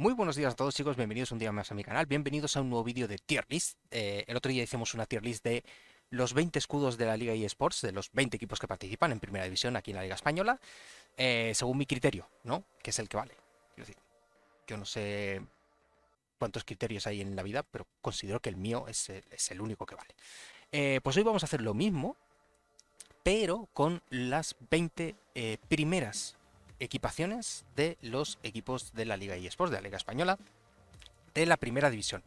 Muy buenos días a todos chicos, bienvenidos un día más a mi canal, bienvenidos a un nuevo vídeo de tier list. Eh, el otro día hicimos una tier list de los 20 escudos de la Liga eSports, de los 20 equipos que participan en Primera División aquí en la Liga Española, eh, según mi criterio, ¿no? Que es el que vale. Yo no sé cuántos criterios hay en la vida, pero considero que el mío es el, único que vale. Eh, pues hoy vamos a hacer lo mismo, pero con las 20 primeras equipaciones de los equipos de la Liga eSports, de la Liga Española, de la Primera División.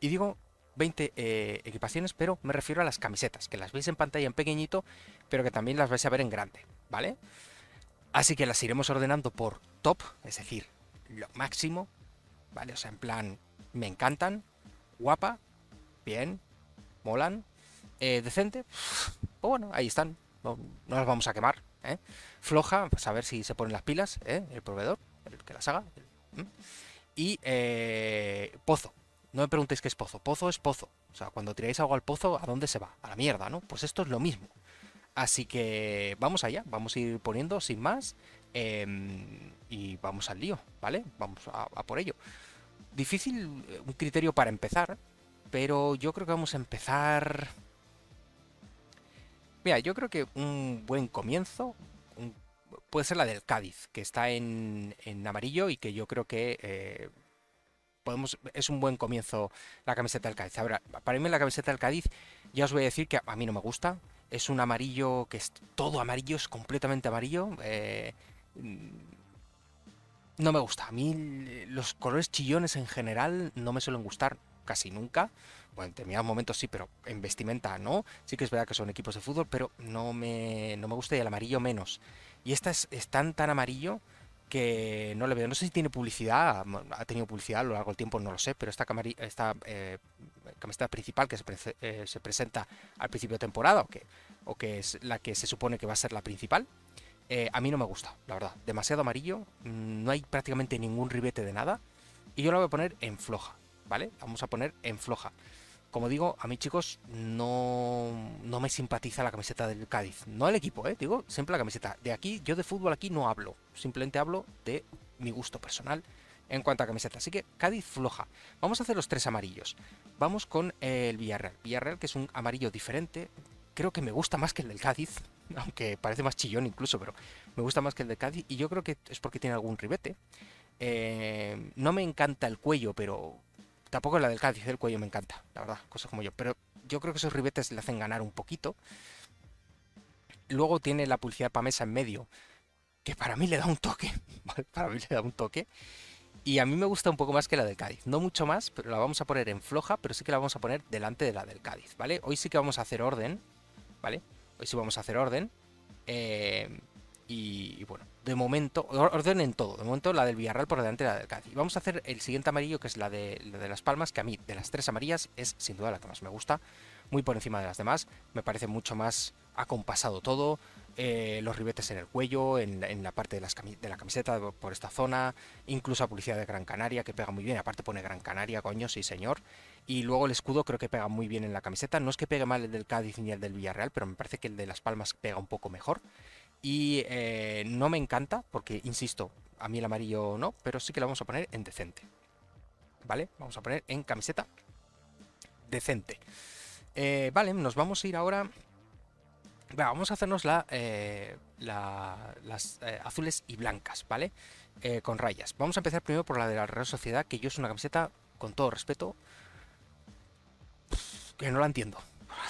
Y digo 20 eh, equipaciones, pero me refiero a las camisetas, que las veis en pantalla en pequeñito, pero que también las vais a ver en grande, ¿vale? Así que las iremos ordenando por top, es decir, lo máximo, ¿vale? O sea, en plan, me encantan, guapa, bien, molan, eh, decente, pues bueno, ahí están, no, no las vamos a quemar, ¿eh? floja, pues a ver si se ponen las pilas, ¿eh? el proveedor, el que las haga. Y eh, pozo. No me preguntéis qué es pozo. Pozo es pozo. O sea, cuando tiráis algo al pozo, ¿a dónde se va? A la mierda, ¿no? Pues esto es lo mismo. Así que vamos allá, vamos a ir poniendo sin más. Em, y vamos al lío, ¿vale? Vamos a, por ello. Difícil un criterio para empezar, pero yo creo que vamos a empezar Mira, yo creo que un buen comienzo puede ser la del Cádiz, que está en, amarillo y que yo creo que eh, podemos es un buen comienzo la camiseta del Cádiz. Ahora, para mí la camiseta del Cádiz, ya os voy a decir que a mí no me gusta. Es un amarillo que es todo amarillo, es completamente amarillo. Eh, no me gusta. A mí los colores chillones en general no me suelen gustar casi nunca. Bueno, en determinados momentos sí, pero en vestimenta no. Sí que es verdad que son equipos de fútbol, pero no me, no me gusta y el amarillo menos. Y esta es, tan, tan amarillo que no le veo. No sé si tiene publicidad, ha tenido publicidad a lo largo del tiempo, no lo sé, pero esta, esta eh, camiseta principal que se, eh, se, presenta al principio de temporada, o que, o que es la que se supone que va a ser la principal, eh, a mí no me gusta, la verdad. Demasiado amarillo, no hay prácticamente ningún ribete de nada, y yo la voy a poner en floja, ¿vale? Vamos a poner en floja. Como digo, a mí chicos, no, no me simpatiza la camiseta del Cádiz. No el equipo, ¿eh? Digo, siempre la camiseta. De aquí, yo de fútbol aquí no hablo. Simplemente hablo de mi gusto personal en cuanto a camiseta. Así que Cádiz floja. Vamos a hacer los tres amarillos. Vamos con el Villarreal. Villarreal que es un amarillo diferente. Creo que me gusta más que el del Cádiz. Aunque parece más chillón incluso, pero me gusta más que el del Cádiz. Y yo creo que es porque tiene algún ribete. Eh, no me encanta el cuello, pero Tampoco la del Cádiz, el cuello me encanta, la verdad, cosas como yo. Pero yo creo que esos ribetes le hacen ganar un poquito. Luego tiene la publicidad Pamesa en medio, que para mí le da un toque. para mí le da un toque. Y a mí me gusta un poco más que la del Cádiz. No mucho más, pero la vamos a poner en floja, pero sí que la vamos a poner delante de la del Cádiz, ¿vale? Hoy sí que vamos a hacer orden, ¿vale? Hoy sí vamos a hacer orden. Eh, y, bueno, de momento, orden en todo. De momento la del Villarreal por delante de la del Cádiz. Vamos a hacer el siguiente amarillo, que es la de, Las Palmas, que a mí de las tres amarillas es sin duda la que más me gusta. Muy por encima de las demás. Me parece mucho más acompasado todo. Eh, los ribetes en el cuello, en, la parte de, de, la camiseta por esta zona, incluso la publicidad de Gran Canaria que pega muy bien, aparte pone Gran Canaria, coño, sí señor, y luego el escudo creo que pega muy bien en la camiseta, no es que pegue mal el del Cádiz ni el del Villarreal, pero me parece que el de Las Palmas pega un poco mejor, y eh, no me encanta, porque, insisto, a mí el amarillo no, pero sí que lo vamos a poner en decente. ¿Vale? Vamos a poner en camiseta decente. Eh, vale, nos vamos a ir ahora... vamos a hacernos la, eh, las azules y blancas, ¿vale? con rayas. Vamos a empezar primero por la de la Real Sociedad, que yo es una camiseta, con todo respeto, que no la entiendo.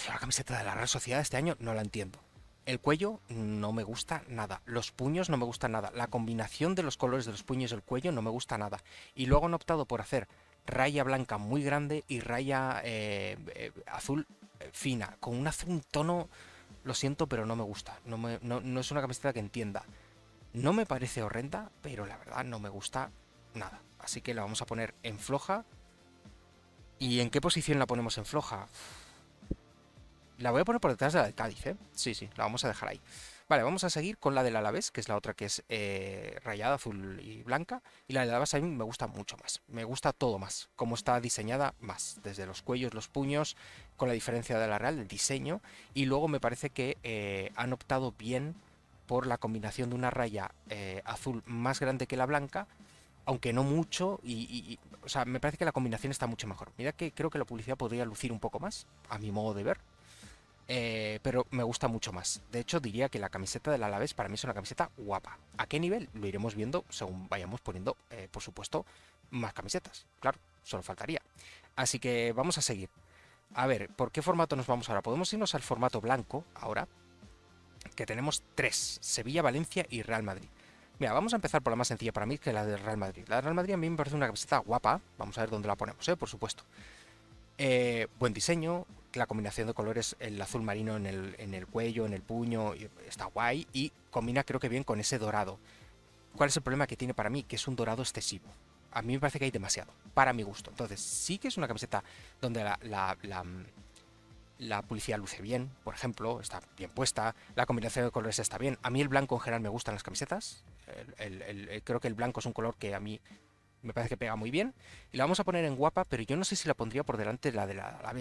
La camiseta de la Real Sociedad este año no la entiendo. El cuello no me gusta nada. Los puños no me gustan nada. La combinación de los colores de los puños y el cuello no me gusta nada. Y luego han optado por hacer raya blanca muy grande y raya eh, eh, azul eh, fina. Con un azul tono, lo siento, pero no me gusta. No, no es una camiseta que entienda. No me parece horrenda, pero la verdad no me gusta nada. Así que la vamos a poner en floja. ¿Y en qué posición la ponemos en floja? La voy a poner por detrás de la de Cádiz, ¿eh? Sí, sí, la vamos a dejar ahí. Vale, vamos a seguir con la del Alavés, que es la otra que es eh, rayada, azul y blanca. Y la del Alavés a mí me gusta mucho más. Me gusta todo más. Cómo está diseñada más. Desde los cuellos, los puños, con la diferencia de la Real, el diseño. Y luego me parece que eh, han optado bien por la combinación de una raya eh, azul más grande que la blanca aunque no mucho, y, o sea, me parece que la combinación está mucho mejor. Mira que creo que la publicidad podría lucir un poco más, a mi modo de ver, eh, pero me gusta mucho más. De hecho, diría que la camiseta del Alavés para mí es una camiseta guapa. ¿A qué nivel? Lo iremos viendo según vayamos poniendo, eh, por supuesto, más camisetas. Claro, solo faltaría. Así que vamos a seguir. A ver, ¿por qué formato nos vamos ahora? Podemos irnos al formato blanco ahora, que tenemos tres, Sevilla, Valencia y Real Madrid. Mira, vamos a empezar por la más sencilla para mí, que la del Real Madrid. La del Real Madrid a mí me parece una camiseta guapa. Vamos a ver dónde la ponemos, ¿eh? por supuesto. Buen diseño, la combinación de colores, el azul marino en el, en el cuello, en el puño, está guay y combina creo que bien con ese dorado. ¿Cuál es el problema que tiene para mí? Que es un dorado excesivo. A mí me parece que hay demasiado, para mi gusto. Entonces, sí que es una camiseta donde la, la, la, publicidad luce bien, por ejemplo, está bien puesta, la combinación de colores está bien. A mí el blanco en general me gustan las camisetas. creo que el blanco es un color que a mí me parece que pega muy bien. Y la vamos a poner en guapa, pero yo no sé si la pondría por delante de la de la,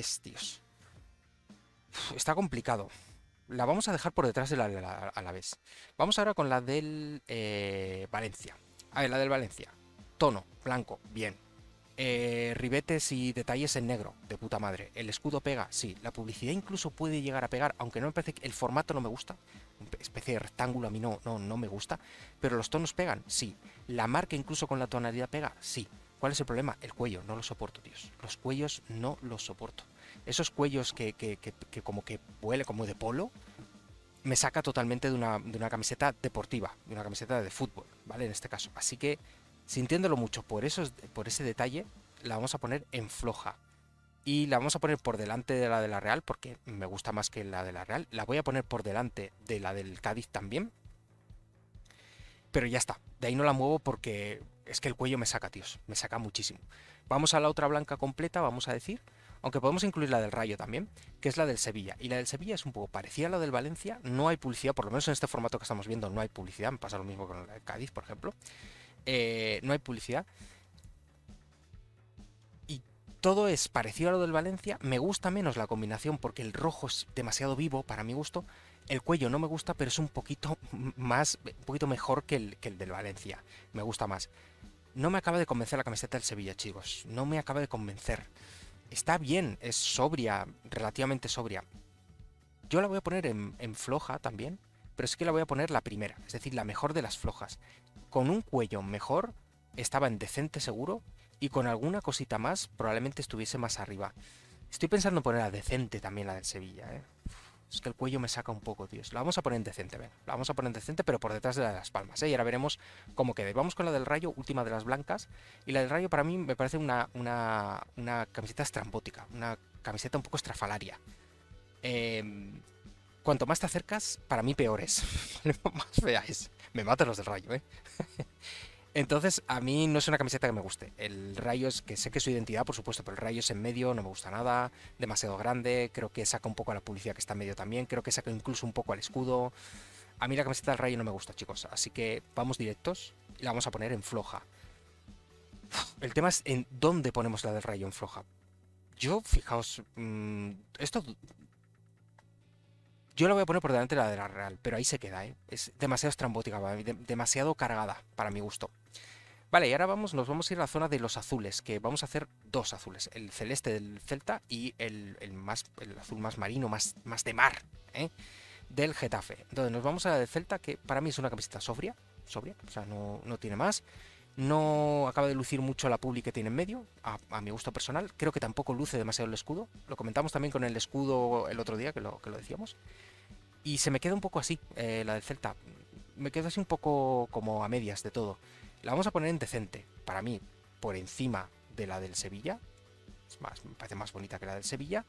está complicado. La vamos a dejar por detrás de la, a la vez. Vamos ahora con la del eh, Valencia. A ver, la del Valencia. Tono, blanco, bien. Eh, ribetes y detalles en negro, de puta madre. El escudo pega, sí. La publicidad incluso puede llegar a pegar, aunque no me parece que el formato no me gusta. Especie de rectángulo a mí no, no, no me gusta. Pero los tonos pegan, sí. La marca incluso con la tonalidad pega, sí. ¿Cuál es el problema? El cuello, no lo soporto, tíos. Los cuellos no los soporto esos cuellos que, como que huele como de polo, me saca totalmente de una, camiseta deportiva, de una camiseta de fútbol, ¿vale? En este caso. Así que, sintiéndolo mucho por, eso, por ese detalle, la vamos a poner en floja. Y la vamos a poner por delante de la de la Real, porque me gusta más que la de la Real. La voy a poner por delante de la del Cádiz también. Pero ya está. De ahí no la muevo porque es que el cuello me saca, tíos. Me saca muchísimo. Vamos a la otra blanca completa, vamos a decir aunque podemos incluir la del Rayo también, que es la del Sevilla. Y la del Sevilla es un poco parecida a la del Valencia, no hay publicidad, por lo menos en este formato que estamos viendo no hay publicidad, me pasa lo mismo con del Cádiz, por ejemplo. Eh, no hay publicidad. Y todo es parecido a lo del Valencia, me gusta menos la combinación porque el rojo es demasiado vivo para mi gusto. El cuello no me gusta, pero es un poquito más, un poquito mejor que el, que el del Valencia. Me gusta más. No me acaba de convencer la camiseta del Sevilla, chicos. No me acaba de convencer está bien, es sobria, relativamente sobria. Yo la voy a poner en, floja también, pero es que la voy a poner la primera, es decir, la mejor de las flojas. Con un cuello mejor, estaba en decente seguro, y con alguna cosita más, probablemente estuviese más arriba. Estoy pensando en poner a decente también la del Sevilla, ¿eh? Que el cuello me saca un poco, tío. La vamos a poner en decente, ven. La vamos a poner en decente, pero por detrás de la de las palmas, ¿eh? Y ahora veremos cómo quede. Vamos con la del rayo, última de las blancas. Y la del rayo para mí me parece una, una, una camiseta estrambótica. Una camiseta un poco estrafalaria. Em, cuanto más te acercas, para mí peor es. más fea es. Me matan los del rayo, ¿eh? Entonces, a mí no es una camiseta que me guste. El rayo es que sé que es su identidad, por supuesto, pero el rayo es en medio, no me gusta nada, demasiado grande, creo que saca un poco a la publicidad que está en medio también, creo que saca incluso un poco al escudo. A mí la camiseta del rayo no me gusta, chicos, así que vamos directos y la vamos a poner en floja. El tema es en dónde ponemos la del rayo en floja. Yo, fijaos, mm, esto yo la voy a poner por delante de la de la Real, pero ahí se queda, ¿eh? Es demasiado estrambótica, demasiado cargada para mi gusto. Vale, y ahora vamos, nos vamos a ir a la zona de los azules, que vamos a hacer dos azules, el celeste del Celta y el, más, el azul más marino, más, más de mar, ¿eh? del Getafe. Entonces nos vamos a la del Celta, que para mí es una camiseta sobria, sobria, o sea, no, no tiene más. No acaba de lucir mucho la publi que tiene en medio, a, mi gusto personal. Creo que tampoco luce demasiado el escudo. Lo comentamos también con el escudo el otro día, que lo, que lo decíamos. Y se me queda un poco así, eh, la del Celta. Me queda así un poco como a medias de todo. La vamos a poner en decente, para mí, por encima de la del Sevilla. Es más, me parece más bonita que la del Sevilla.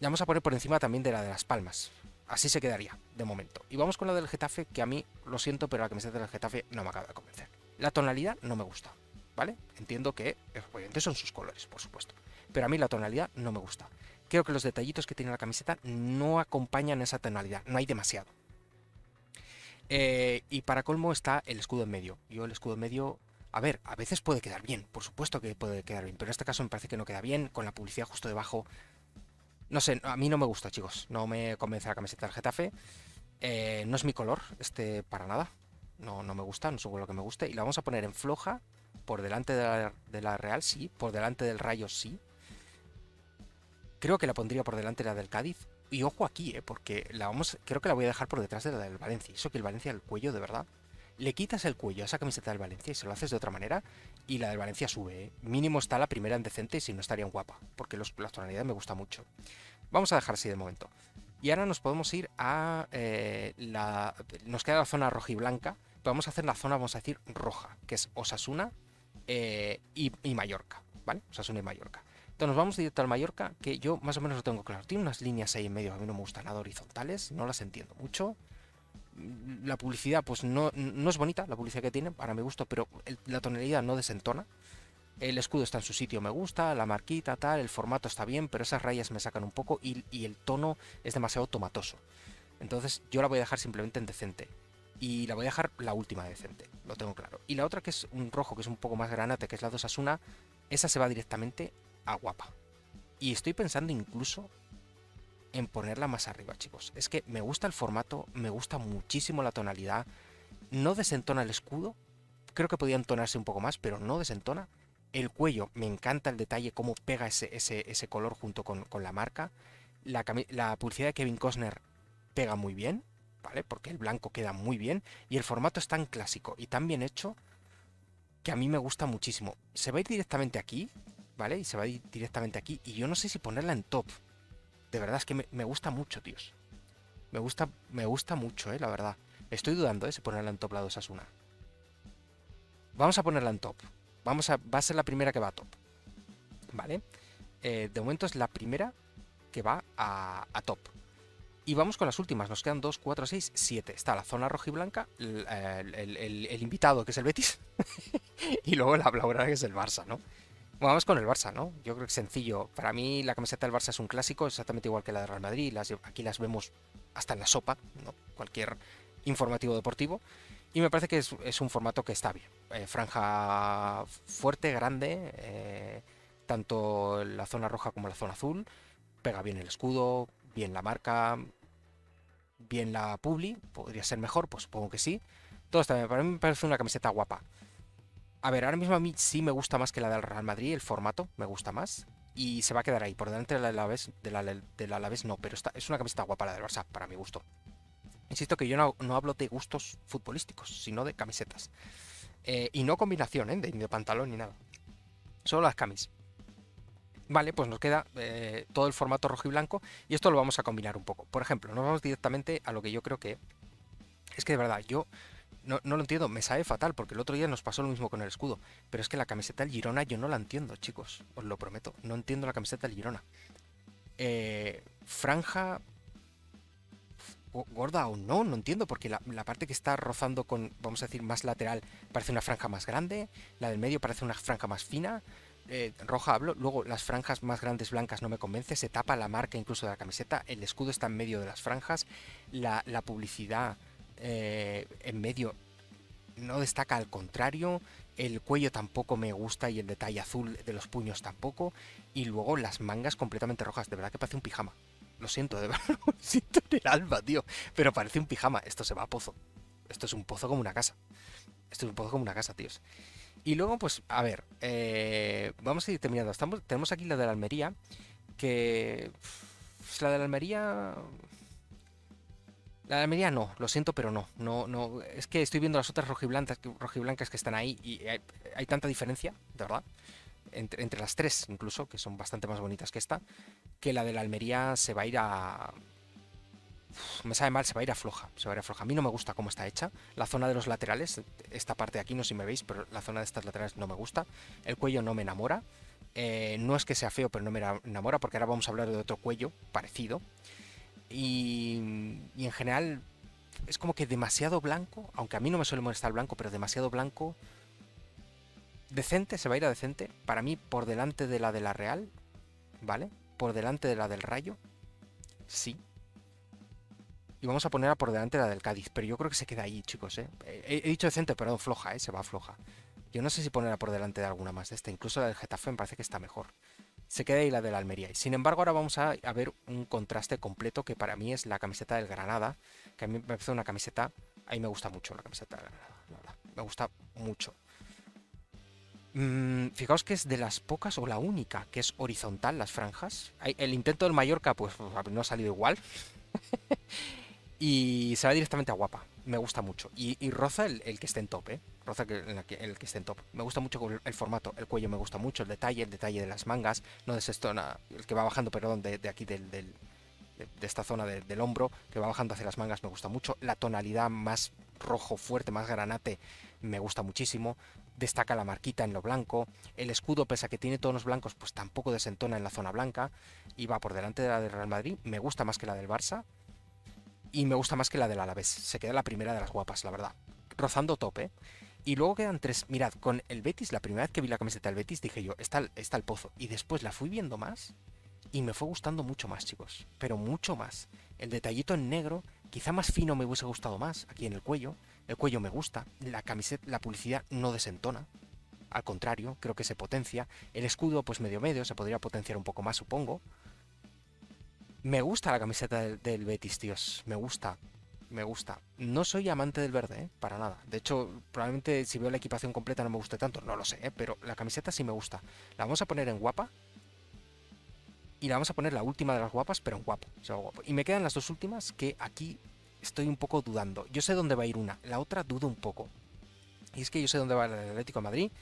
La vamos a poner por encima también de la de Las Palmas. Así se quedaría, de momento. Y vamos con la del Getafe, que a mí, lo siento, pero la camiseta del Getafe no me acaba de convencer. La tonalidad no me gusta, ¿vale? Entiendo que, obviamente, son sus colores, por supuesto. Pero a mí la tonalidad no me gusta. Creo que los detallitos que tiene la camiseta no acompañan esa tonalidad, no hay demasiado. Eh, y para colmo está el escudo en medio. Yo el escudo en medio, a ver, a veces puede quedar bien, por supuesto que puede quedar bien, pero en este caso me parece que no queda bien, con la publicidad justo debajo. No sé, a mí no me gusta, chicos, no me convence la camiseta del Getafe. Eh, no es mi color, este para nada no, no me gusta, no un color que me guste. Y la vamos a poner en floja, por delante de la, de la Real, sí, por delante del Rayo, sí. Creo que la pondría por delante de la del Cádiz. Y ojo aquí, ¿eh? porque la vamos, creo que la voy a dejar por detrás de la del Valencia. Eso que el Valencia, el cuello, de verdad. Le quitas el cuello a esa camiseta del Valencia y se lo haces de otra manera. Y la del Valencia sube. ¿eh? Mínimo está la primera en decente si no estaría guapa. Porque los, las tonalidades me gusta mucho. Vamos a dejar así de momento. Y ahora nos podemos ir a eh, la... Nos queda la zona roja y blanca. vamos a hacer la zona, vamos a decir, roja, que es Osasuna eh, y, y, Mallorca, ¿vale? Osasuna y Mallorca. Entonces nos vamos directo al Mallorca, que yo más o menos lo tengo claro. Tiene unas líneas ahí en medio, a mí no me gustan nada horizontales, no las entiendo mucho. La publicidad, pues no, no es bonita, la publicidad que tiene, para mi gusto, pero la tonalidad no desentona. El escudo está en su sitio, me gusta, la marquita, tal, el formato está bien, pero esas rayas me sacan un poco y, y el tono es demasiado tomatoso. Entonces yo la voy a dejar simplemente en decente. Y la voy a dejar la última decente, lo tengo claro. Y la otra que es un rojo, que es un poco más granate, que es la 2 Asuna, esa se va directamente guapa. Y estoy pensando incluso en ponerla más arriba, chicos. Es que me gusta el formato, me gusta muchísimo la tonalidad. No desentona el escudo. Creo que podía entonarse un poco más, pero no desentona. El cuello, me encanta el detalle, cómo pega ese, ese, ese color junto con, con la marca. La, la, publicidad de Kevin Costner pega muy bien, ¿vale? Porque el blanco queda muy bien. Y el formato es tan clásico y tan bien hecho que a mí me gusta muchísimo. Se va a ir directamente aquí, ¿vale? Y se va directamente aquí. Y yo no sé si ponerla en top. De verdad es que me, gusta mucho, tíos. Me gusta, me gusta mucho, ¿eh? La verdad. Estoy dudando, ¿eh? Si ponerla en top la 2 Asuna. Vamos a ponerla en top. Vamos a, va a ser la primera que va a top. ¿Vale? Eh, de momento es la primera que va a, a, top. Y vamos con las últimas. Nos quedan 2, 4, 6, 7. Está la zona roja y blanca, el, el, el, el invitado que es el Betis. y luego la blaugrana que es el Barça, ¿no? Vamos con el Barça, ¿no? Yo creo que es sencillo. Para mí la camiseta del Barça es un clásico, exactamente igual que la de Real Madrid. Las, aquí las vemos hasta en la sopa, ¿no? Cualquier informativo deportivo. Y me parece que es, es un formato que está bien. Eh, franja fuerte, grande, eh, tanto la zona roja como la zona azul. Pega bien el escudo, bien la marca, bien la publi. Podría ser mejor, pues supongo que sí. Todo está bien. Para mí me parece una camiseta guapa. A ver, ahora mismo a mí sí me gusta más que la del Real Madrid, el formato me gusta más. Y se va a quedar ahí, por delante de la Alavés, de la, de la Alavés no, pero es una camiseta guapa la del Barça, para mi gusto. Insisto que yo no, hablo de gustos futbolísticos, sino de camisetas. Eh, y no combinación, ¿eh? De, de, pantalón ni nada. Solo las camis. Vale, pues nos queda eh, todo el formato rojo y blanco y esto lo vamos a combinar un poco. Por ejemplo, nos vamos directamente a lo que yo creo que... Es que de verdad, yo no, no, lo entiendo, me sabe fatal, porque el otro día nos pasó lo mismo con el escudo. Pero es que la camiseta del Girona yo no la entiendo, chicos, os lo prometo. No entiendo la camiseta del Girona. Eh, franja gorda o no, no entiendo, porque la, parte que está rozando con, vamos a decir, más lateral parece una franja más grande, la del medio parece una franja más fina, eh, roja hablo, luego las franjas más grandes blancas no me convence, se tapa la marca incluso de la camiseta, el escudo está en medio de las franjas, la publicidad eh, en medio no destaca al contrario, el cuello tampoco me gusta y el detalle azul de los puños tampoco, y luego las mangas completamente rojas, de verdad que parece un pijama. Lo siento, de verdad, lo siento en el alma, tío, pero parece un pijama, esto se va a pozo. Esto es un pozo como una casa. Esto es un pozo como una casa, tíos. Y luego, pues, a ver, eh, vamos a ir terminando. Tenemos aquí la de la Almería, que... Pues, la de la Almería la Almería no, lo siento, pero no. no, no es que estoy viendo las otras rojiblancas, rojiblancas que están ahí y hay, tanta diferencia, de verdad, entre, entre, las tres incluso, que son bastante más bonitas que esta, que la de la Almería se va a ir a... Me sabe mal, se va a ir a floja, se va a ir a floja. A mí no me gusta cómo está hecha. La zona de los laterales, esta parte de aquí no sé si me veis, pero la zona de estas laterales no me gusta. El cuello no me enamora. Eh, no es que sea feo, pero no me enamora, porque ahora vamos a hablar de otro cuello parecido. Y, y, en general es como que demasiado blanco, aunque a mí no me suele molestar el blanco, pero demasiado blanco. Decente, se va a ir a decente. Para mí, por delante de la de la Real, ¿vale? Por delante de la del Rayo, sí. Y vamos a ponerla por delante de la del Cádiz, pero yo creo que se queda ahí, chicos, ¿eh? He, dicho decente, pero floja, ¿eh? Se va floja. Yo no sé si ponerla por delante de alguna más de esta. Incluso la del Getafe me parece que está mejor se queda ahí la de la Almería. Sin embargo, ahora vamos a, a, ver un contraste completo que para mí es la camiseta del Granada, que a mí me parece una camiseta Ahí me gusta mucho la camiseta de Granada. Me gusta mucho. Mm, fijaos que es de las pocas o la única que es horizontal las franjas. El intento del Mallorca, pues no ha salido igual. y se va directamente a guapa. Me gusta mucho. Y, roza el, que esté en top, ¿eh? Roza el, que esté en top. Me gusta mucho el, formato. El cuello me gusta mucho. El detalle, el detalle de las mangas. No de el que va bajando, perdón, de, aquí del, de, esta zona del hombro, que va bajando hacia las mangas, me gusta mucho. La tonalidad más rojo fuerte, más granate, me gusta muchísimo. Destaca la marquita en lo blanco. El escudo, pese a que tiene tonos blancos, pues tampoco desentona en la zona blanca. Y va por delante de la del Real Madrid. Me gusta más que la del Barça. Y me gusta más que la del Alavés. Se queda la primera de las guapas, la verdad. Rozando tope. Y luego quedan tres. Mirad, con el Betis, la primera vez que vi la camiseta del Betis, dije yo, está, está el pozo. Y después la fui viendo más. Y me fue gustando mucho más, chicos. Pero mucho más. El detallito en negro, quizá más fino me hubiese gustado más, aquí en el cuello. El cuello me gusta, la camiseta, la publicidad no desentona. Al contrario, creo que se potencia. El escudo, pues medio medio, se podría potenciar un poco más, supongo. Me gusta la camiseta del, Betis, tíos. Me gusta. Me gusta. No soy amante del verde, ¿eh? para nada. De hecho, probablemente si veo la equipación completa no me guste tanto. No lo sé, ¿eh? pero la camiseta sí me gusta. La vamos a poner en guapa y la vamos a poner la última de las guapas, pero en guapo, Y me quedan las dos últimas que aquí estoy un poco dudando. Yo sé dónde va a ir una, la otra dudo un poco. Y es que yo sé dónde va el Atlético de Madrid.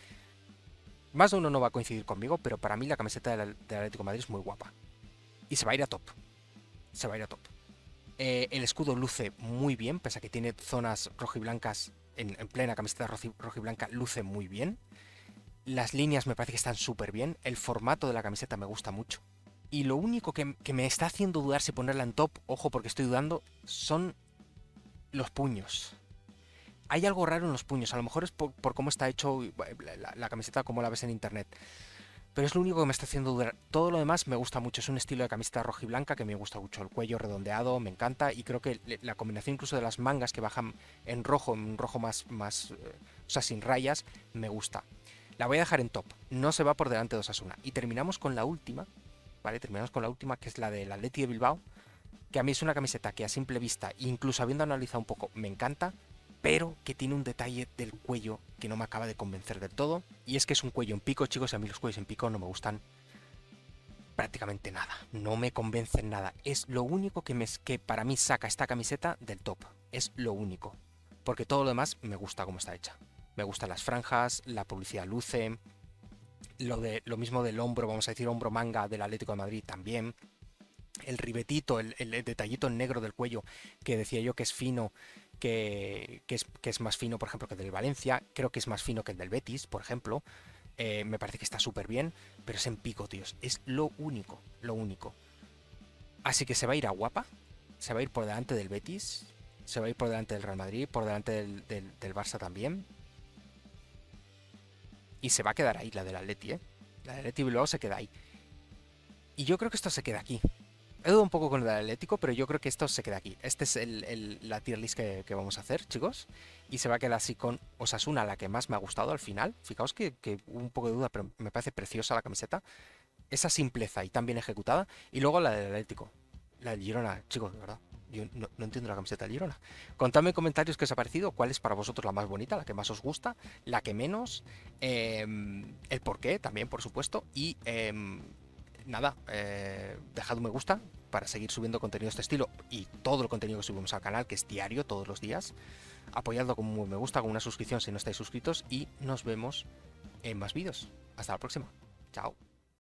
Más de uno no va a coincidir conmigo, pero para mí la camiseta del, Atlético Madrid es muy guapa. Y se va a ir a top. Se va a ir a top. Eh, el escudo luce muy bien, pese a que tiene zonas rojiblancas en, en plena camiseta rojiblanca, luce muy bien. Las líneas me parece que están súper bien. El formato de la camiseta me gusta mucho. Y lo único que, me está haciendo dudar si ponerla en top, ojo porque estoy dudando, son los puños. Hay algo raro en los puños, a lo mejor es por, cómo está hecho la, camiseta como la ves en internet. Pero es lo único que me está haciendo dudar. Todo lo demás me gusta mucho. Es un estilo de camiseta roja y blanca que me gusta mucho. El cuello redondeado me encanta. Y creo que la combinación incluso de las mangas que bajan en rojo, en un rojo más, más eh, o sea, sin rayas, me gusta. La voy a dejar en top. No se va por delante de Osasuna. Y terminamos con la última, Terminamos con la última, que es la del Atleti de Bilbao, que a mí es una camiseta que a simple vista, incluso habiendo analizado un poco, me encanta, pero que tiene un detalle del cuello que no me acaba de convencer del todo, y es que es un cuello en pico, chicos, a mí los cuellos en pico no me gustan prácticamente nada, no me convencen nada, es lo único que, me, que para mí saca esta camiseta del top, es lo único, porque todo lo demás me gusta como está hecha. Me gustan las franjas, la publicidad luce, lo, de, lo mismo del hombro, vamos a decir hombro manga del Atlético de Madrid también. El ribetito, el, detallito en negro del cuello, que decía yo que es fino, que, es, que, es, más fino, por ejemplo, que el del Valencia. Creo que es más fino que el del Betis, por ejemplo. Eh, me parece que está súper bien, pero es en pico, tíos. Es lo único, lo único. Así que se va a ir a guapa, se va a ir por delante del Betis, se va a ir por delante del Real Madrid, por delante del, del Barça también. Y se va a quedar ahí, la del Atleti, ¿eh? La del Atleti luego se queda ahí. Y yo creo que esto se queda aquí. He dudado un poco con el Atlético, pero yo creo que esto se queda aquí. Este es el, la tier list que, vamos a hacer, chicos. Y se va a quedar así con Osasuna, la que más me ha gustado al final. Fijaos que, un poco de duda, pero me parece preciosa la camiseta. Esa simpleza y tan bien ejecutada. Y luego la del Atlético. La del Girona, chicos, de verdad. Yo no, entiendo la camiseta de Girona. Contadme en comentarios qué os ha parecido, cuál es para vosotros la más bonita, la que más os gusta, la que menos, em, el por qué también, por supuesto. Y em, nada, eh, dejad un me gusta para seguir subiendo contenido de este estilo y todo el contenido que subimos al canal, que es diario, todos los días. Apoyadlo con un me gusta, con una suscripción si no estáis suscritos y nos vemos en más vídeos. Hasta la próxima. Chao.